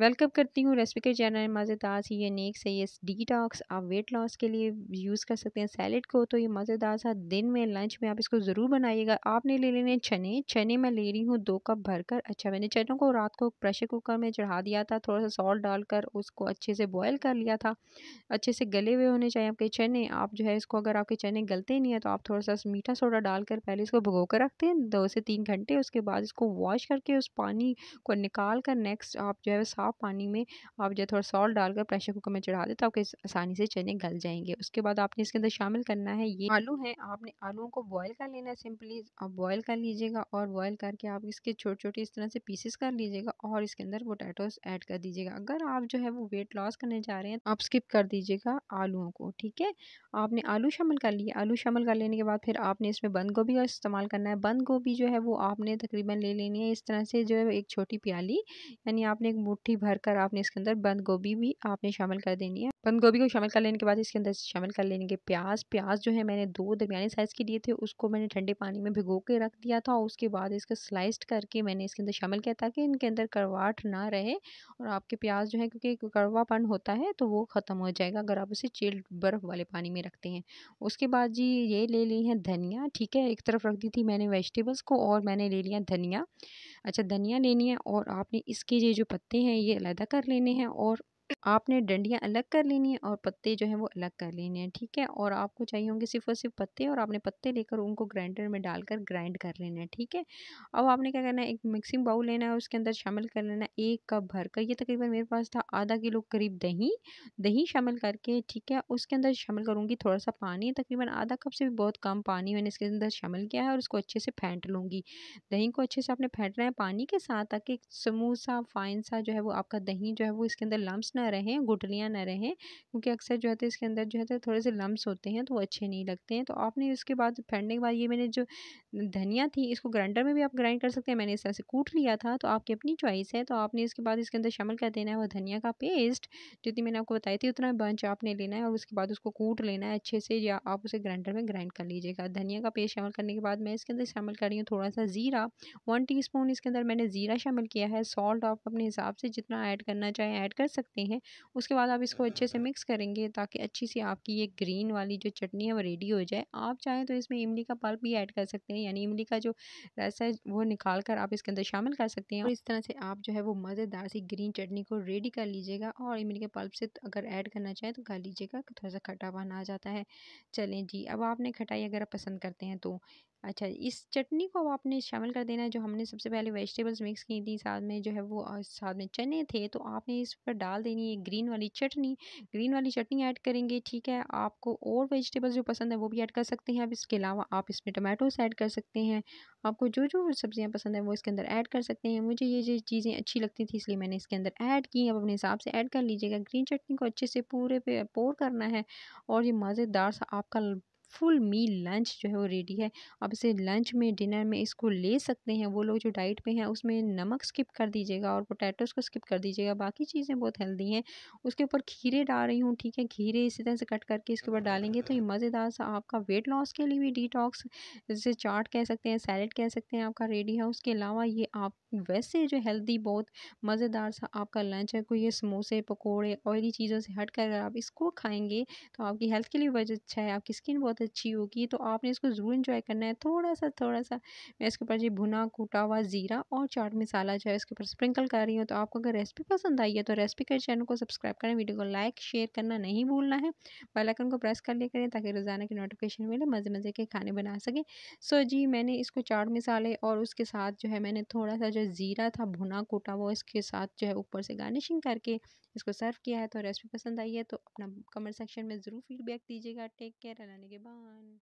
Welcome करती हूँ recipe के चैनल मज़ेदार सी यूनिक से ये डिटॉक्स आप वेट लॉस के लिए यूज़ कर सकते हैं सैलड को तो ये मज़ेदार सा दिन में लंच में आप इसको ज़रूर बनाइएगा। आपने ले लेने चने चने मैं ले रही हूँ दो कप भरकर। अच्छा मैंने चनों को रात को प्रेशर कुकर में चढ़ा दिया था, थोड़ा सा सॉल्ट डालकर उसको अच्छे से बॉयल कर लिया था। अच्छे से गले हुए होने चाहिए आपके चने। आप जो है इसको अगर आपके चने गलते नहीं है तो आप थोड़ा सा मीठा सोडा डालकर पहले इसको भिगो कर रखते हैं, दो से तीन घंटे उसके बाद इसको वॉश करके उस पानी को निकाल कर नेक्स्ट आप जो है साफ़ पानी में, आप जो थोड़ा सॉल्ट डालकर प्रेशर कुकर में चढ़ा दें तो आपके आसानी से चने गल जाएँगे। उसके बाद आपने इसके अंदर शामिल करना है, ये आलू है, आपने आलूओं को बॉयल कर लेना है सिंपली आप बॉयल कर लीजिएगा और बॉयल करके आप इसके छोटे छोटे इस तरह से पीसेस कर लीजिएगा और इसके अंदर पोटैटोस ऐड कर दीजिएगा। अगर आप जो है वो वेट लॉस करने जा रहे हैं, आप स्किप कर दीजिएगा आलूओं को, ठीक है? आपने आलू शामिल कर लिए, आलू शामिल कर लेने के बाद फिर आपने इसमें बंद गोभी का इस्तेमाल करना है। बंद गोभी जो है वो आपने तकरीबन ले लेनी है इस तरह से जो है एक छोटी प्याली, यानी आपने एक मुट्ठी भर कर आपने इसके अंदर बंद गोभी भी आपने शामिल कर देनी है। बंद गोभी को शामिल कर लेने के बाद इसके अंदर शामिल कर लेंगे प्याज। प्याज जो है मैंने दो दरमियानी साइज़ के लिए थे, उसको मैंने ठंडे पानी में भिगो के रख दिया था और उसके बाद इसको स्लाइस्ड करके मैंने इसके अंदर शामिल किया ताकि इनके अंदर करवाट ना रहे और आपके प्याज जो है क्योंकि कड़वापन होता है तो वो ख़त्म हो जाएगा अगर आप उसे चिल्ड बर्फ़ वाले पानी में रखते हैं। उसके बाद जी ये ले ली है धनिया, ठीक है, एक तरफ़ रख दी थी मैंने वेजिटेबल्स को और मैंने ले लिया धनिया। अच्छा धनिया लेनी है और आपने इसके ये जो पत्ते हैं, ये अलहदा कर लेने हैं और आपने डंडियाँ अलग कर लेनी है और पत्ते जो हैं वो अलग कर लेने हैं, ठीक है? और आपको चाहिए होंगे सिर्फ़ और सिर्फ़ पत्ते और आपने पत्ते लेकर उनको ग्राइंडर में डालकर ग्राइंड कर लेना है, ठीक है? अब आपने क्या करना है, एक मिक्सिंग बाउल लेना है, उसके अंदर शामिल कर लेना है एक कप भर कर ये तकरीबन मेरे पास था आधा किलो करीब दही दही शामिल करके, ठीक है? उसके अंदर शामिल करूँगी थोड़ा सा पानी, तकरीबन आधा कप से भी बहुत कम पानी मैंने इसके अंदर शामिल किया है और उसको अच्छे से फेंट लूँगी। दही को अच्छे से आपने फेंटना है, पानी के साथ ताकि स्मूथ सा, फाइन सा जो है वो आपका दही जो है वो इसके अंदर लम्स ना रहें गुटलियाँ ना रहें, क्योंकि अक्सर जो है तो इसके अंदर जो है तो थोड़े से लम्स होते हैं तो वो अच्छे नहीं लगते हैं। तो आपने इसके बाद फेंटने के बाद ये मैंने जो धनिया थी, इसको ग्राइंडर में भी आप ग्राइंड कर सकते हैं, मैंने इस तरह से कूट लिया था तो आपकी अपनी चॉइस है तो आपने इसके बाद इसके अंदर शामिल कर देना है वो धनिया का पेस्ट, जितनी मैंने आपको बताई थी उतना बंच आपने लेना है और उसके बाद उसको कूट लेना है अच्छे से या आप उसे ग्राइंडर में ग्राइंड कर लीजिएगा। धनिया का पेस्ट शामिल करने के बाद मैं इसके अंदर शामिल कर रही हूँ थोड़ा सा ज़ीरा, वन टी इसके अंदर मैंने ज़ीरा शामिल किया है, सॉल्ट आप अपने हिसाब से जितना ऐड करना चाहें ऐड कर सकते हैं। उसके बाद आप इसको अच्छे से मिक्स करेंगे ताकि अच्छी सी आपकी ये ग्रीन वाली जो चटनी है वो रेडी हो जाए। आप चाहें तो इसमें इमली का पल्प भी ऐड कर सकते हैं, यानी इमली का जो रस है वो निकाल कर आप इसके अंदर शामिल कर सकते हैं। और इस तरह से आप जो है वो मज़ेदार सी ग्रीन चटनी को रेडी कर लीजिएगा और इमली के पल्प से अगर ऐड करना चाहें तो कर लीजिएगा, थोड़ा सा खटापन आ जाता है। चलें जी, अब आपने खटाई अगर पसंद करते हैं तो अच्छा इस चटनी को आपने शामिल कर देना है, जो हमने सबसे पहले वेजिटेबल्स मिक्स की थी, साथ में जो है वो साथ में चने थे तो आपने इस पर डाल देनी है ग्रीन वाली चटनी। ग्रीन वाली चटनी ऐड करेंगे, ठीक है? आपको और वेजिटेबल्स जो पसंद है, वो भी ऐड कर सकते हैं। अब इसके अलावा आप इसमें टमाटोस ऐड कर सकते हैं। आपको जो जो सब्ज़ियाँ पसंद है, वो इसके अंदर ऐड कर सकते हैं। मुझे ये जो चीज़ें अच्छी लगती थी, इसलिए मैंने इसके अंदर ऐड की। अब अपने हिसाब से ऐड कर लीजिएगा। ग्रीन चटनी को अच्छे से पूरे पे पोर करना है, और ये मज़ेदार सा आपका फुल मील लंच जो है वो रेडी है। आप इसे लंच में, डिनर में इसको ले सकते हैं। वो लोग जो डाइट पे हैं, उसमें नमक स्किप कर दीजिएगा और पोटैटोज़ को स्किप कर दीजिएगा। बाकी चीज़ें बहुत हेल्दी हैं। उसके ऊपर खीरे डाल रही हूँ, ठीक है? खीरे इसी तरह से कट करके इसके ऊपर डालेंगे तो ये मज़ेदार सा आपका वेट लॉस के लिए भी डिटॉक्स जैसे चाट कह सकते हैं सैलड कह सकते हैं आपका रेडी है। उसके अलावा ये आप वैसे जो हेल्दी बहुत मज़ेदार सा आपका लंच है, कोई ये समोसे, पकौड़े ऑयली चीज़ों से हट कर आप इसको खाएँगे तो आपकी हेल्थ के लिए बहुत अच्छा है, आपकी स्किन बहुत अच्छी होगी तो आपने इसको ज़रूर इंजॉय करना है। थोड़ा सा थोड़ा सा मैं इसके ऊपर जी भुना, कूटा हुआ ज़ीरा और चाट मसाला जो है इसके ऊपर स्प्रिंकल कर रही हूँ तो आपको अगर रेसिपी पसंद आई है तो रेसिपी के चैनल को सब्सक्राइब करें वीडियो को लाइक, शेयर करना नहीं भूलना है बेलाइकन को प्रेस कर लिया करें, ताकि रोज़ाना की नोटिफिकेशन मिले मज़े मज़े के खाने बना सकें। सो जी, मैंने इसको चाट मसाले और उसके साथ जो है मैंने थोड़ा सा जो ज़ीरा था, भुना कूटा वो इसके साथ जो है ऊपर से गार्निशिंग करके इसको सर्व किया है। तो रेसिपी पसंद आई है तो अपना कमेंट सेक्शन में ज़रूर फीडबैक दीजिएगा। टेक केयर अल्लाह के बाद।